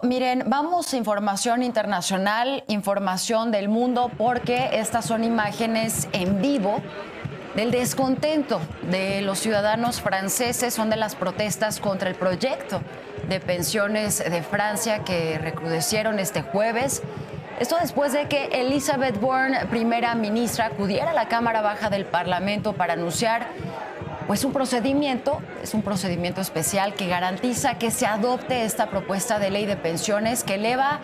Miren, vamos a información internacional, información del mundo, porque estas son imágenes en vivo del descontento de los ciudadanos franceses, son de las protestas contra el proyecto de pensiones de Francia que recrudecieron este jueves. Esto después de que Elizabeth Bourne, primera ministra, acudiera a la Cámara Baja del Parlamento para anunciar pues un procedimiento, es un procedimiento especial que garantiza que se adopte esta propuesta de ley de pensiones que eleva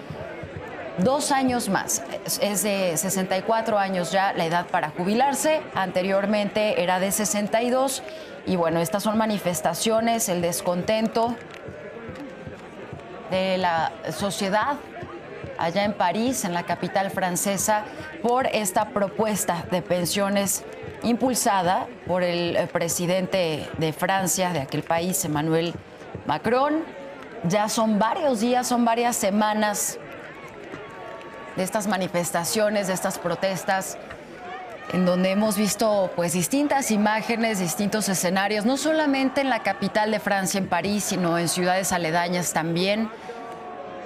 dos años más. Es de 64 años ya la edad para jubilarse, anteriormente era de 62 y bueno, estas son manifestaciones, el descontento de la sociedad allá en París, en la capital francesa, por esta propuesta de pensiones impulsada por el eh, presidente de Francia, de aquel país, Emmanuel Macron. Ya son varios días, son varias semanas de estas manifestaciones, de estas protestas, en donde hemos visto pues distintas imágenes, distintos escenarios, no solamente en la capital de Francia, en París, sino en ciudades aledañas también.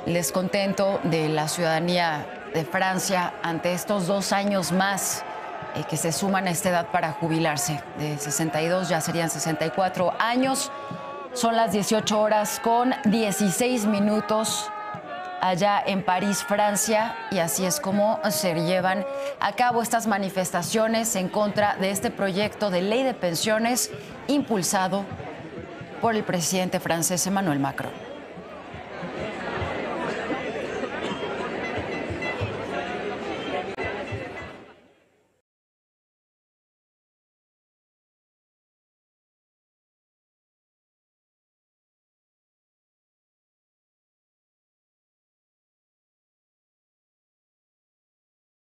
El descontento de la ciudadanía de Francia ante estos dos años más eh, que se suman a esta edad para jubilarse. De 62 ya serían 64 años. Son las 18 horas con 16 minutos allá en París, Francia, y así es como se llevan a cabo estas manifestaciones en contra de este proyecto de ley de pensiones impulsado por el presidente francés Emmanuel Macron.